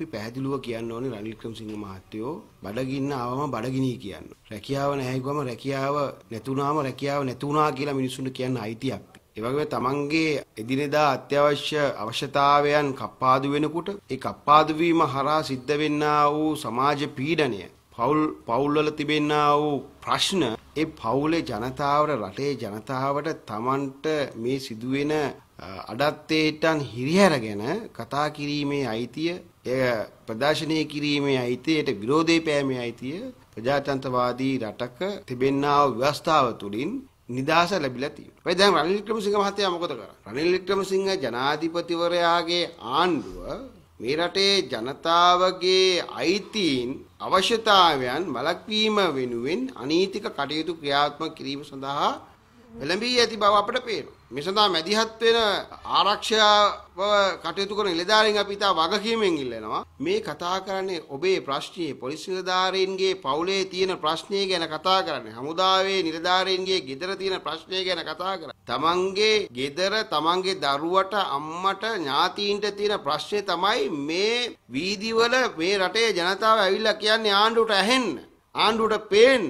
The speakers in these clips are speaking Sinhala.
අපි පැහැදිලිව කියන්න ඕනේ රනිල් වික්‍රමසිංහ මහත්තයෝ බඩගින්න ආවම බඩගිනී කියන්න. රැකියාව නැහැ කිව්වම රැකියාව නැතුණාම රැකියාව නැතුණා කියලා මිනිස්සුන්ට කියන්න අයිතියක්. ඒ වගේම තමන්ගේ එදිනෙදා අත්‍යවශ්‍ය අවශ්‍යතාවයන් කප්පාදු වෙනකොට ඒ කප්පාදු වීම හරහා සිද්ධ වෙන්නා වූ සමාජ පීඩනය පවුල් පවුල්වල තිබෙන්නා වූ ප්‍රශ්න ඒ පවුලේ ජනතාවට රටේ ජනතාවට තමන්ට මේ සිදුවෙන අඩත්තේටන් හිරිහැරගෙන කතා කිරීමේ අයිතිය එය ප්‍රදර්ශනය කිරීමේ අයිතියට විරෝධය පෑමේ අයිතිය ප්‍රජාතන්ත්‍රවාදී රටක තිබෙන්නා වූ ව්‍යවස්ථාව තුළින් නිදහස ලැබිලා තියෙනවා. ඒ දැන් රනිල් වික්‍රමසිංහ මහත්තයා මොකද කරන්නේ? රනිල් වික්‍රමසිංහ ජනාධිපතිවරයාගේ ආණ්ඩුව මේ රටේ ජනතාවගේ අයිතීන් අවශ්‍යතාවයන් වළක්වීම වෙනුවෙන් අනීතික කටයුතු ක්‍රියාත්මක කිරීම සඳහා එළඹී ඇති බව අපට පේනවා. මේ සඳහා මැදිහත් වෙන ආරක්ෂාව කටයුතු කරන නිලධාරීන් අපි ඉතා වගකීමෙන් ඉල්ලනවා. මේ කතා කරන්නේ ඔබේ ප්‍රශ්නේ පොලිස් නිලධාරීන්ගේ පවුලේ තියෙන ප්‍රශ්නේ ගැන කතා කරන්නේ. හමුදාවේ නිලධාරීන්ගේ ගෙදර තියෙන ප්‍රශ්නේ ගැන කතා කරන්නේ. තමන්ගේ ගෙදර තමන්ගේ දරුවට අම්මට ඥාතීන්ට තියෙන ප්‍රශ්නේ තමයි මේ වීදිවල මේ රටේ ජනතාව ඇවිල්ලා කියන්නේ ආණ්ඩුවට ඇහෙන්න. ආණ්ඩුවට පේන්න.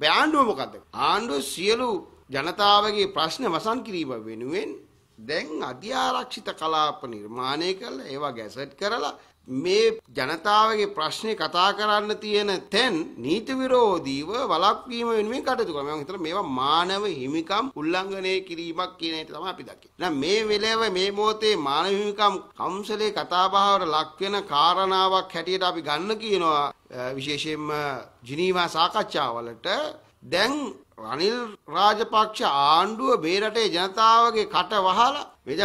බෑ ආණ්ඩුව මොකද්ද? ආණ්ඩුව සියලු ජනතාවගේ ප්‍රශ්න වසන් කිරීම වෙනුවෙන් දැන් අධ්‍යාරක්ෂිත කලාප නිර්මාණය කරලා ඒවා ගැසට් කරලා මේ ජනතාවගේ ප්‍රශ්නේ කතා කරන්න තියෙන තැන් නීති විරෝධීව වළක්වීම වෙනුවෙන් කටයුතු කරනවා. මම හිතනවා මේවා මානව හිමිකම් උල්ලංඝනය කිරීමක් කියන එක තමයි අපි දකින්නේ. දැන් මේ වෙලාව මේ මොහොතේ මානව හිමිකම් කවුන්සලේ කතාබහවට ලක් වෙන කාරණාවක් හැටියට අපි ගන්න කියනවා විශේෂයෙන්ම ජිනීවා සාකච්ඡාවලට දැන් රනිල් රාජපක්ෂ ආණ්ඩුව මේ රටේ ජනතාවගේ කට වහලා මේ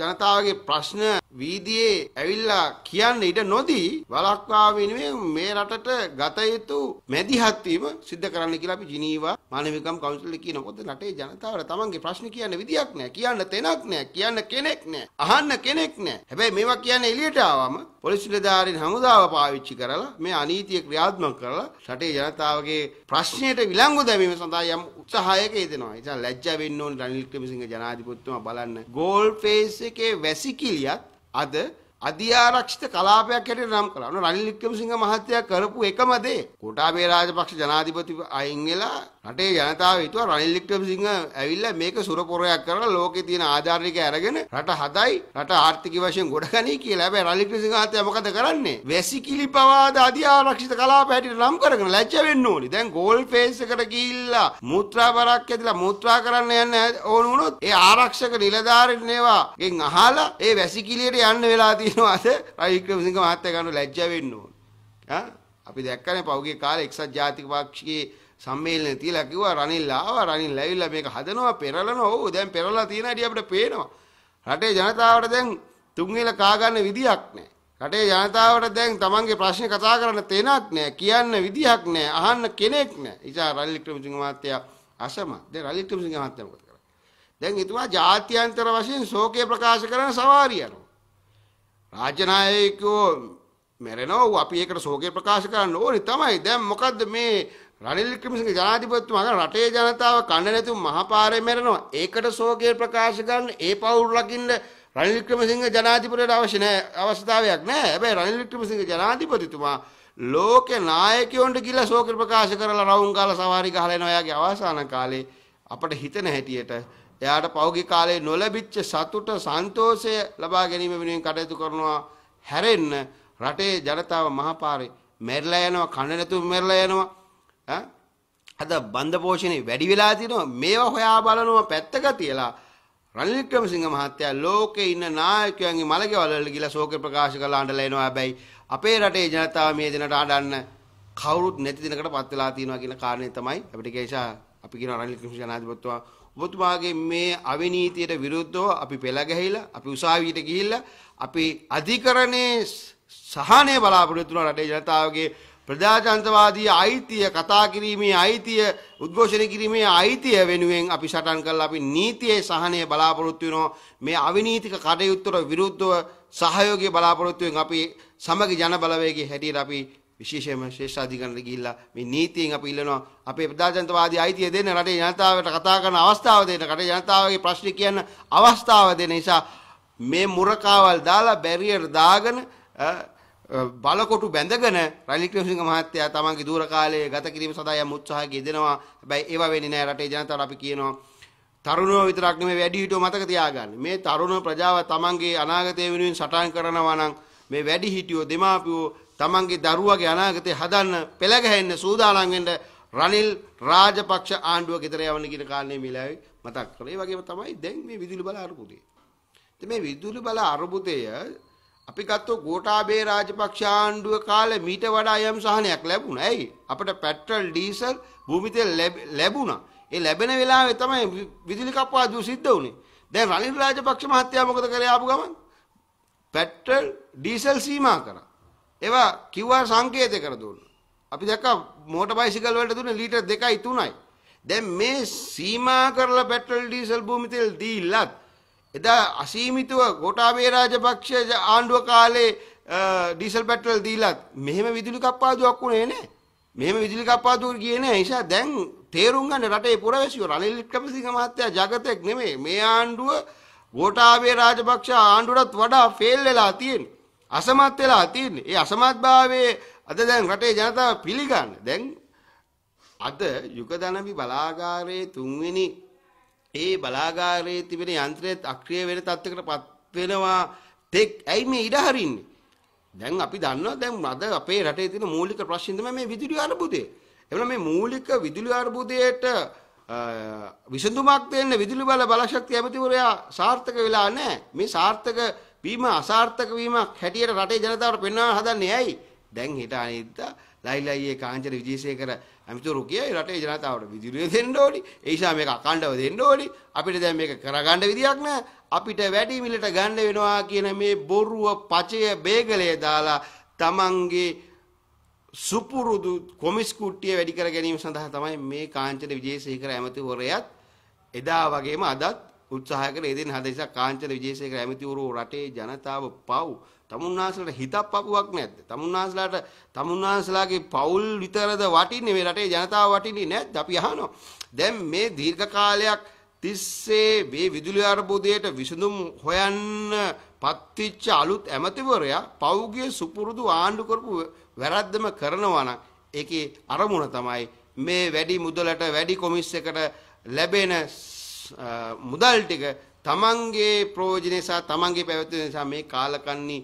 ජනතාවගේ ප්‍රශ්න වීදියේ ඇවිල්ලා කියන්න ඉඩ නොදී වළක්වා වෙනුවෙන් මේ රටට ගත යුතු මැදිහත් වීම සිද්ධ කරන්න කියලා අපි ජිනීවා මානවිකම් කවුන්සිල් කියන පොත රටේ ජනතාවට තමන්ගේ ප්‍රශ්න කියන්න විදියක් නැහැ. කියන්න තැනක් නැහැ. කියන්න කෙනෙක් නැහැ. අහන්න කෙනෙක් නැහැ. හැබැයි මේවා කියන්නේ එළියට ආවම පොලිස් නිලධාරීන් හමුදාව පාවිච්චි කරලා මේ අනීතිය ක්‍රියාත්මක කරලා රටේ ජනතාවගේ ප්‍රශ්නයට විලංගු දැමීම සඳහා යම් උත්සාහයක යෙදෙනවා. ඒ නිසා ලැජ්ජා වෙන්න ඕනේ රනිල් වික්‍රමසිංහ ජනාධිපතිතුමා බලන්න. ගෝල් ෆේස් එකේ වැසිකිළියත් අද අධ්‍යාරක්ෂිත කලාපයක් හැටියට නම් කළා. නෝ රනිල් වික්‍රමසිංහ මහත්තයා කරපු එකම දේ. කොටාබේ රාජපක්ෂ ජනාධිපති අයින් වෙලා රටේ ජනතාව හිතුවා රනිල් වික්‍රමසිංහ ඇවිල්ලා මේක සුරපොරයක් කරලා ලෝකේ තියෙන ආධාර ටික අරගෙන රට හදයි රට ආර්ථික වශයෙන් ගොඩගනී කියලා. හැබැයි රනිල් වික්‍රමසිංහ මහත්තයා මොකද කරන්නේ? වැසිකිලි පවාද අධ්‍යාරක්ෂිත කලාප හැටියට නම් කරගෙන ලැජ්ජ වෙන්න ඕනි. දැන් ගෝල් ෆේස් එකට ගිහිල්ලා මූත්‍රා බරක් ඇදලා මූත්‍රා කරන්න යන්න ඕන වුණොත් ඒ ආරක්ෂක නිලධාරීන් ඒවා ගෙන් අහලා ඒ වැසිකිලියට යන්න වෙලා තියෙනවාද? රනිල් වික්‍රමසිංහ මහත්තයා ගන්න ලැජ්ජ වෙන්න ඕන. ආ? අපි දැක්කනේ පෞගේ කාලේ එක්සත් ජාතික පක්ෂයේ සම්මේලනේ තියලා කිව්වා රනිල් ආවා රනිල් ඇවිල්ලා මේක හදනවා පෙරලනවා. ඔව් දැන් පෙරලලා තියෙන හැටි අපිට පේනවා. රටේ ජනතාවට දැන් තුන්වෙල කා ගන්න විදියක් නැහැ රටේ ජනතාවට දැන් තමන්ගේ ප්‍රශ්න කතා කරන්න තැනක් නැහැ කියන්න විදියක් නැහැ අහන්න කෙනෙක් නැහැ ඉතින් රනිල් වික්‍රමසිංහ මහත්තයා අසම දැන් රනිල් වික්‍රමසිංහ මහත්තයා මොකද කරන්නේ? දැන් එතුමා ජාත්‍යන්තර වශයෙන් ශෝකය ප්‍රකාශ කරන සවාරිය යනවා රාජ්‍ය නායකයෝ මැරෙනවා අපි ඒකට ශෝකය ප්‍රකාශ කරන්න ඕනේ තමයි දැන් මොකද්ද මේ රනිල් වික්‍රමසිංහ ජනාධිපතිතුමා රටේ ජනතාව කන්න නැතුව මහපාරේ මැරෙනවා. ඒකට ශෝකය ප්‍රකාශ කරන්න ඒ පවුල් රකින්න රනිල් වික්‍රමසිංහ ජනාධිපතිට අවශ්‍ය නැහැ අවස්ථාවක් නැහැ. හැබැයි රනිල් වික්‍රමසිංහ ජනාධිපතිතුමා ලෝකේ නායකයොන්ට ගිහිල්ලා ශෝක ප්‍රකාශ කරලා රවුම් කාලා සවාරි ගහලා එනවා. එයාගේ අවසාන කාලේ අපට හිතන හැටියට එයාට පෞගේ කාලේ නොලැබිච්ච සතුට සන්තෝෂය ලබා ගැනීම වෙනුවෙන් කටයුතු කරනවා හැරෙන්න රටේ ජනතාව මහපාරේ මැරිලා යනවා කන්න නැතුව මැරිලා යනවා. අද බන්ධ පෝෂණේ වැඩි වෙලා තියෙනවා. මේවා හොයා බලනවා පැත්තක තියලා රනිල් වික්‍රමසිංහ මහත්තයා ලෝකේ ඉන්න නායකයන්ගේ මලකෙවල් වල ගිහලා ශෝක ප්‍රකාශ කරලා අඬලා එනවා. හැබැයි අපේ රටේ ජනතාව මේ දිනට අඬන්න කවුරුත් නැති දිනකට පත් වෙලා තියෙනවා කියන කාරණේ තමයි අපිට කේෂා අපි කියන රනිල් වික්‍රමසිංහ ජනාධිපතිතුමා ඔබතුමාගේ මේ අවිනීතියට විරුද්ධව අපි පෙළ ගැහිලා අපි උසාවියට ගිහිල්ලා අපි අධිකරණයේ සහනය බලාපොරොත්තු වෙන රටේ ජනතාවගේ ප්‍රජාතන්ත්‍රවාදී අයිතිය කතා කිරීමේ අයිතිය උද්ඝෝෂණය කිරීමේ අයිතිය වෙනුවෙන් අපි සටන් කරලා අපි නීතියේ සහනය බලාපොරොත්තු වෙනවා. මේ අවිනීතික කටයුත්තට විරුද්ධව සහයෝගය බලාපොරොත්තු වෙන අපි සමගි ජන බලවේගයේ හැටියට අපි විශේෂයෙන්ම ශ්‍රේෂ්ඨ අධිකරණයට ගිහිල්ලා මේ නීතියෙන් අපි ඉල්ලනවා අපේ ප්‍රජාතන්ත්‍රවාදී අයිතිය දෙන්න රටේ ජනතාවට කතා කරන අවස්ථාව දෙන්න රටේ ජනතාවගේ ප්‍රශ්න කියන්න අවස්ථාව දෙන්න නිසා මේ මුරකාවල් දාලා බැරියර් දාගෙන බලකොටු බැඳගෙන රනිල් වික්‍රමසිංහ මහත්තයා තමන්ගේ දූර කාලයේ ගත කිරීම සඳහා යම් උත්සාහයක් යෙදෙනවා. හැබැයි ඒව වෙන්නේ නැහැ රටේ ජනතාවට අපි කියනවා තරුණව විතරක් නෙමෙයි වැඩිහිටියෝ මතක තියාගන්න. මේ තරුණ ප්‍රජාව තමන්ගේ අනාගතය වෙනුවෙන් සටන් කරනවා නම් මේ වැඩිහිටියෝ දෙමාපියෝ තමන්ගේ දරුවගේ අනාගතය හදන්න පෙළ ගැහෙන්න සූදානම් වෙන්න රනිල් රාජපක්ෂ ආණ්ඩුව ගෙදර යවන්න කියන කාරණේ මිලාවේ මතක් කරලා. ඒ වගේම තමයි දැන් මේ විදුලි බල අරුබුදේ. ඉතින් මේ විදුලි බල අරුබුදය අපි ගත්තොත් ගෝඨාභය රාජපක්ෂ ආණ්ඩුව කාලේ මීට වඩා යම් සහනයක් ලැබුණා. ඇයි? අපිට පෙට්‍රල් ඩීසල් භූමි තෙල් ලැබුණා. ඒ ලැබෙන වෙලාවේ තමයි විදුලි කප්පාදුව සිද්ධ වුනේ. දැන් රනිල් රාජපක්ෂ මහත්තයා මොකද කරේ ආපු ගමන්? පෙට්‍රල් ඩීසල් සීමා කරා. ඒවා QR සංකේතය කර දුන්නා. අපි දැක්කා මෝටර් බයිසිකල් වලට දුන්නේ ලීටර් 2යි 3යි. දැන් මේ සීමා කරලා පෙට්‍රල් ඩීසල් භූමි තෙල් දීලත් එදා අසීමිතව ගෝඨාභය රාජපක්ෂ ආණ්ඩුව කාලේ ඩීසල් පෙට්‍රල් දීලත් මෙහෙම විදුලි කප්පාදුවක් උනේ නැහැ. මෙහෙම විදුලි කප්පාදුවක් ගියේ නැහැ. ඒ නිසා දැන් තේරුම් ගන්න රටේ පුරවැසියෝ රනිල් වික්‍රමසිංහ මහත්තයා జగතෙක් නෙමෙයි. මේ ආණ්ඩුව ගෝඨාභය රාජපක්ෂ ආණ්ඩුවටත් වඩා ෆේල් වෙලා තියෙන්නේ. අසමත් වෙලා තියෙන්නේ. ඒ අසමත්භාවයේ අද දැන් රටේ ජනතාව පිළිගන්න. දැන් අද යුගදනවි බලාගාරයේ තුන්වෙනි ඒ බලාගාරයේ තිබෙන යන්ත්‍රයත් අක්‍රිය වෙන තත්යකටපත් වෙනවා තෙක් ඇයි මේ ඉඩ හරින්නේ දැන් අපි දන්නවා දැන් අද අපේ රටේ තියෙන මූලික ප්‍රශ්න තමයි මේ විදුලි අර්බුදය එවනම් මේ මූලික විදුලි අර්බුදයට විසඳුමක් දෙන්න විදුලි බල බලශක්ති ඇමතිවරයා සාර්ථක වෙලා නැහැ මේ සාර්ථක වීම අසාර්ථක වීමක් හැටියට රටේ ජනතාවට පෙන්වන්න හදන්නේ ඇයි දැන් හිට අනිද්දා ලයිලයියේ කාංචන විජේසේකර ඇමතිවරු කියයි රටේ ජනතාවට විදුලිය දෙන්න ඕනි. ඒ නිසා මේක අකණ්ඩව දෙන්න ඕනි. අපිට දැන් මේක කරගන්න විදියක් නැහැ. අපිට වැඩි මිලට ගන්න වෙනවා කියන මේ බොරුව පචය බේගලේ දාලා තමන්ගේ සුපුරුදු කොමිස් කුට්ටිය වැඩි කර ගැනීම සඳහා තමයි මේ කාංචන විජේසේකර ඇමතිවරයාත් එදා වගේම අදත් උත්සාහ කරලා එදින හද නිසා කාංචන විජේසේකර ඇමතිවරු රටේ ජනතාව පව් තමුන්නාසලට හිතක් පපුවක් නැද්ද? තමුන්නාසලාට තමුන්නාසලාගේ පවුල් විතරද වටින්නේ මේ රටේ ජනතාව වටින්නේ නැද්ද? අපි අහනවා. දැන් මේ දීර්ඝ කාලයක් තිස්සේ මේ විදුලි අර්බුදයට විසඳුම් හොයන්න පත්විච්ච අලුත් ඇමතිවරයා පෞගිය සුපුරුදු ආණ්ඩු කරපු වැරද්දම කරනවා නම් ඒකේ අරමුණ තමයි මේ වැඩි මුදලට වැඩි කොමිස් එකට ලැබෙන මුදල් ටික තමන්ගේ ප්‍රයෝජනය සහ තමන්ගේ පැවැත්ම නිසා මේ කාලකන්ණි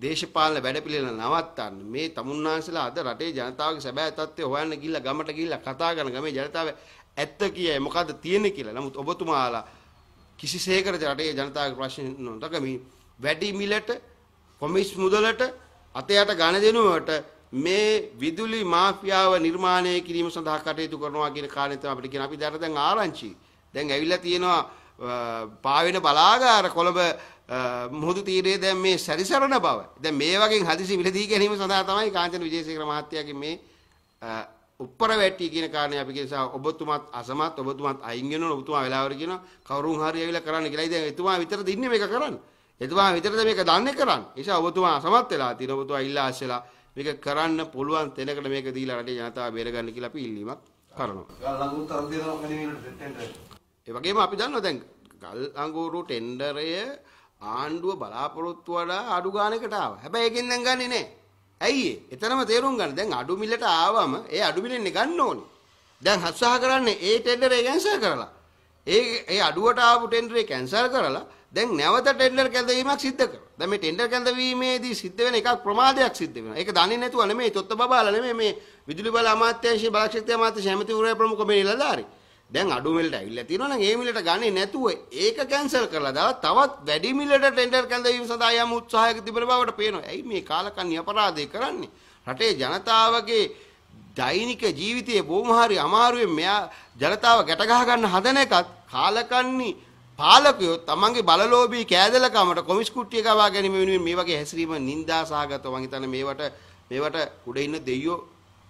දේශපාලන වැඩපිළිවෙල නවත්තන්න මේ තමුන්නාන්සලා අද රටේ ජනතාවගේ සැබෑ තත්ත්වය හොයන්න ගිහිල්ලා ගමට ගිහිල්ලා කතා කරන ගමේ ජනතාව ඇත්ත කියයි මොකද්ද තියෙන්නේ කියලා. නමුත් ඔබතුමාලා කිසිසේකර රටේ ජනතාවගේ ප්‍රශ්න නොදකමි වැඩි මිලට කොමිස් මුදලට අතයට ගණ දෙනුවට මේ විදුලි මාෆියාව නිර්මාණය කිරීම සඳහා කටයුතු කරනවා කියන කාරණේ තමයි අපිට කියන අපි දැන් ආරංචි. දැන් ඇවිල්ලා තියෙනවා පාවෙන බලාගාර කොළඹ මුහුදු තීරයේ දැන් මේ සැරිසරන බව. දැන් මේ වගේ හදිසි මිලදී ගැනීම සඳහා තමයි කාංචන විජේසේකර මහත්තයාගේ මේ උප්පර වැටි කියන කාරණේ අපි කියනවා ඔබතුමාත් අසමත් ඔබතුමාත් අයින් වෙනවා ඔබතුමා වෙලාවර කියනවා කවුරුන් හරි ඇවිල්ලා කරන්න කියලා. ඉතින් එතුමා විතරද ඉන්නේ මේක කරන්න. එතුමා විතරද මේක දන්නේ කරන්න. ඒ නිසා ඔබතුමා අසමත් වෙලා තියෙනවා. ඔබතුමා ඉල්ලා ආශලා මේක කරන්න පුළුවන් තැනකට මේක දීලා රටේ ජනතාව බේරගන්න කියලා අපි ඉල්ලීමක් කරනවා. ගල්ලඟුත් තරම් දෙනවා මෙන්න ඒ වගේම අපි දන්නවා දැන් ගල් අඟුරු ටෙන්ඩරය ආණ්ඩුව බලාපොරොත්තු වඩා අඩු ගානකට ආවා. හැබැයි ඒකෙන් දැන් ගන්නෙ නෑ. ඇයි ඒ? එතනම තේරුම් ගන්න. දැන් අඩු මිලට ආවම ඒ අඩු මිලෙන්නේ ගන්න ඕනේ. දැන් උත්සාහ කරන්නේ ඒ ටෙන්ඩරේ කැන්සල් කරලා. ඒ ඒ අඩුවට ආපු ටෙන්ඩරේ කැන්සල් කරලා දැන් නැවත ටෙන්ඩර් කැඳවීමක් සිද්ධ කරනවා. දැන් මේ ටෙන්ඩර් කැඳවීමේදී සිද්ධ වෙන එකක් ප්‍රමාදයක් සිද්ධ වෙනවා. ඒක දන්නේ නැතුව නෙමෙයි තොත්ත බබාලා නෙමෙයි මේ විදුලි බල අමාත්‍යාංශයේ බලශක්ති අමාත්‍ය ඇමතිවරයා ප්‍රමුඛ මේ නිලධාරී. දැන් අඩු මිලට ඇවිල්ලා තියෙනවා නම් ඒ මිලට ගන්නේ නැතුව ඒක කැන්සල් කරලා දාලා තවත් වැඩි මිලට ටෙන්ඩර් කැඳවීම සඳහා යම් උත්සාහයක තිබෙන බවට පේනවා. ඇයි මේ කාලකන්ණි අපරාධය කරන්නේ? රටේ ජනතාවගේ දෛනික ජීවිතයේ බොහොම හරි අමාරුවෙන් මෙයා ජනතාව ගැට ගහ ගන්න හදන එකත් කාලකන්ණි පාලකයෝ තමන්ගේ බලලෝභී කෑදලකමට කොමිස් කුට්ටිය ගවා ගැනීම වෙනුවෙන් මේ වගේ හැසිරීම නිന്ദා සහගතව මං හිතන්නේ මේවට මේවට උඩ ඉන්න දෙයියෝ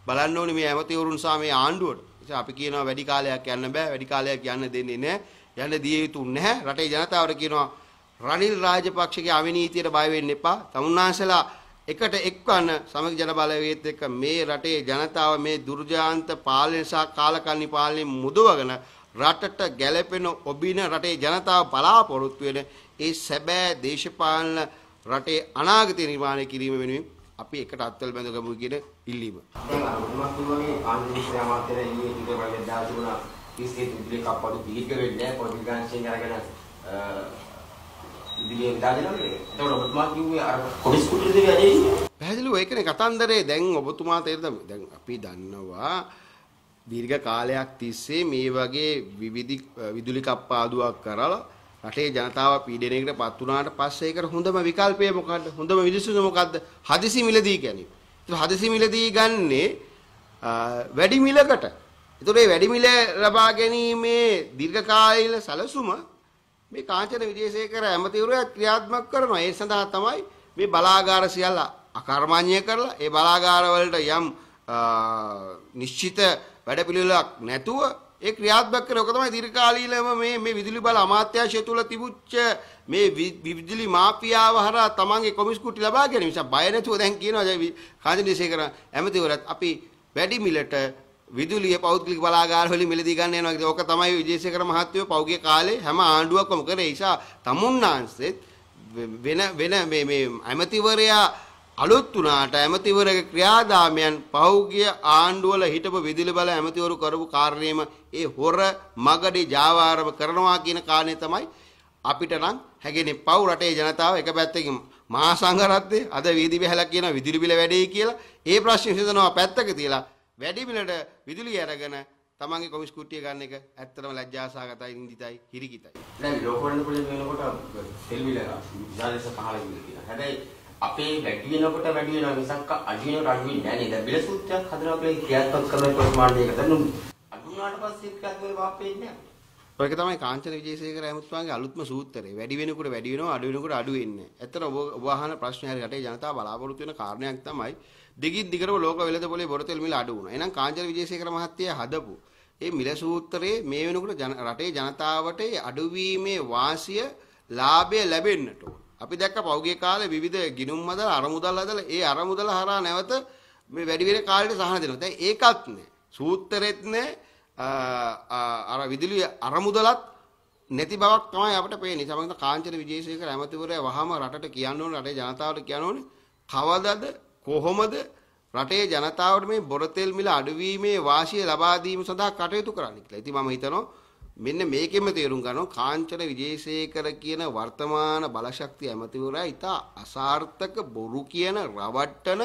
බලන්න ඕනේ මේ ඇමතිවරුන් සහ මේ ආණ්ඩුවට. නිසා අපි කියනවා වැඩි කාලයක් යන්න බෑ වැඩි කාලයක් යන්න දෙන්නේ නැහැ යන්න දිය යුතු නැහැ. රටේ ජනතාවට කියනවා රනිල් රාජපක්ෂගේ අවිනීතියට බය වෙන්න එපා. තමුන්නාන්සලා එකට එක්වන්න සමග ජන බලවේගයත් එක්ක මේ රටේ ජනතාව මේ දුර්ජාන්ත පාලනය සහ කාලකන්ණි පාලනය මුදවගෙන රටට ගැළපෙන ඔබින රටේ ජනතාව බලාපොරොත්තු වෙන ඒ සැබෑ දේශපාලන රටේ අනාගතය නිර්මාණය කිරීම වෙනුවෙන් අපි එකට අත්වල බැඳගමු කියන ඉල්ලීම. දැන් අර ඔබතුමා කිව්වානේ ආන්දේශය අමාත්‍යර ඊයේ ටික වගේ දාලා තිබුණා 30 විදුලි කප්පඩු දීර්ඝ වෙන්නේ නැහැ පොඩි ගාන්සියෙන් අරගෙන විදුලිය දාගෙන නේද? එතකොට ඔබතුමා කිව්වේ අර කොමිස් කුට්ටියද වැඩේ ඉන්නේ? පැහැදිලිව ඒකනේ කතන්දරේ දැන් ඔබතුමා තේරෙද දැන් අපි දන්නවා දීර්ඝ කාලයක් තිස්සේ මේ වගේ විවිධ විදුලි කප්පාදුවක් කරලා රටේ ජනතාව පීඩනයකට පත් වුණාට පස්සේ ඒකට හොඳම විකල්පය මොකද්ද? හොඳම විදිසුම මොකද්ද? හදිසි මිලදී ගැනීම. ඒක හදිසි මිලදී ගන්නේ වැඩි මිලකට. ඒතකොට මේ වැඩි මිල ලබා ගැනීමේ දීර්ඝකාලීන සැලසුම මේ කාංචන විජේසේකර ඇමතිවරයා ක්‍රියාත්මක කරනවා. ඒ සඳහා තමයි මේ බලාගාර සියල්ල අකර්මණ්‍ය කරලා ඒ බලාගාර වලට යම් නිශ්චිත වැඩපිළිවෙලක් නැතුව ඒ ක්‍රියාත්මක කරන ඔක තමයි දීර්ඝකාලීනව මේ මේ විදුලි බල අමාත්‍යාංශය තුල තිබුච්ච මේ විදුලි මාෆියාව හරහා තමන්ගේ කොමිස් කුටි ලබා ගැනීම නිසා බය නැතුව දැන් කියනවා කාන්තිනිසේකර ඇමතිවරත් අපි වැඩි මිලට විදුලිය පෞද්ගලික බලාගාර වලින් මිලදී ගන්න යනවා කියලා. ඕක තමයි විජේසේකර මහත්තයෝ පෞගේ කාලේ හැම ආණ්ඩුවක්ම කරේ. ඒ නිසා තමුන්නාන්සෙත් වෙන වෙන මේ මේ ඇමතිවරයා අලුත් වුණාට ඇමතිවරගේ ක්‍රියාදාමයන් පහුගිය ආණ්ඩුවල හිටපු විදුලි බල ඇමතිවරු කරපු කාර්යයේම ඒ හොර මගඩි ජාවාරම කරනවා කියන කාරණේ තමයි අපිට නම් හැගෙන්නේ පව් රටේ ජනතාව එක පැත්තකින් මහා සංඝරත්නය අද වීදි බහැලා කියන විදුලි බිල වැඩි කියලා ඒ ප්‍රශ්නේ විසඳනවා පැත්තක තියලා වැඩි බිලට විදුලිය අරගෙන තමන්ගේ කොමිස් කුට්ටිය ගන්න එක ඇත්තටම ලැජ්ජාසහගතයි නිදිතයි හිරිකිතයි. දැන් ලෝකවලන පොලේ වෙනකොට තෙල් බිල විශාලස පහළ කියලා. හැබැයි අපේ වැඩි වෙනකොට වැඩි වෙනවා මිසක් අඩු වෙනකොට අඩු වෙන්නේ නැහැ නේද? බිල සූත්‍රයක් හදනවා කියලා ක්‍රියාත්මක කරන ප්‍රමාණයකට නු අඩු වුණාට පස්සේ ක්‍රියාත්මක වාප්පෙන්නේ නැහැ. ඔයක තමයි කාංචන විජේසේකර ඇමතුමාගේ අලුත්ම සූත්‍රය. වැඩි වෙනකොට වැඩි වෙනවා අඩු වෙනකොට අඩු වෙන්නේ. ඇත්තට ඔබ ඔබ අහන ප්‍රශ්නේ හරි රටේ ජනතාව බලාපොරොත්තු වෙන කාරණයක් තමයි දිගින් දිගටම ලෝක වෙළඳ පොලේ බොරතෙල් මිල අඩු වුණා. එහෙනම් කාංචන විජේසේකර මහත්තයා හදපු මේ මිල සූත්‍රයේ මේ වෙනකොට රටේ ජනතාවට අඩුවීමේ වාසිය ලාභය ලැබෙන්නට ඕන. අපි දැක්ක පෞගේ කාලේ විවිධ ගිනුම් මදල අරමුදල් හදලා ඒ අරමුදල හරහා නැවත මේ වැඩි වෙන කාලෙට සහන දෙනවා. දැන් ඒකත් නෑ. සූත්‍රෙත් නෑ. අර විදුලි අරමුදලත් නැති බවක් තමයි අපිට පේන්නේ. සමහරවිට කාංචන විජේසේකර ඇමතිවරයා වහම රටට කියන්න ඕනේ රටේ ජනතාවට කියන්න ඕනේ කවදද කොහොමද රටේ ජනතාවට මේ බොරතෙල් මිල අඩුවීමේ වාසිය ලබා දීම සඳහා කටයුතු කරන්න කියලා. ඉතින් මම හිතනවා මෙන්න මේකෙම තේරුම් ගන්නවා කාංචන විජේසේකර කියන වර්තමාන බලශක්තිය ඇමතිවරයා ඉතා අසාර්ථක බොරු කියන රවට්ටන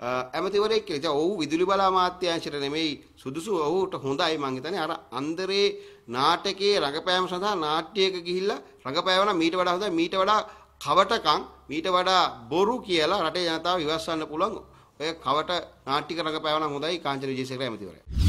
ඇමතිවරයෙක් කියලා. ඔව් විදුලි බල අමාත්‍යාංශයට නෙමෙයි සුදුසු ඔහුට හොඳයි මං හිතන්නේ. අර අන්දරේ නාටකයේ රඟපෑම සඳහා නාට්‍යයක ගිහිල්ලා රඟපෑවන මීට වඩා හොඳයි මීට වඩා කවටකම් මීට වඩා බොරු කියලා රටේ ජනතාව ඉවස්සන්න පුළුවන්. ඔය කවට නාට්‍යක රඟපෑවන හොඳයි කාංචන විජේසේකර ඇමතිවරයා.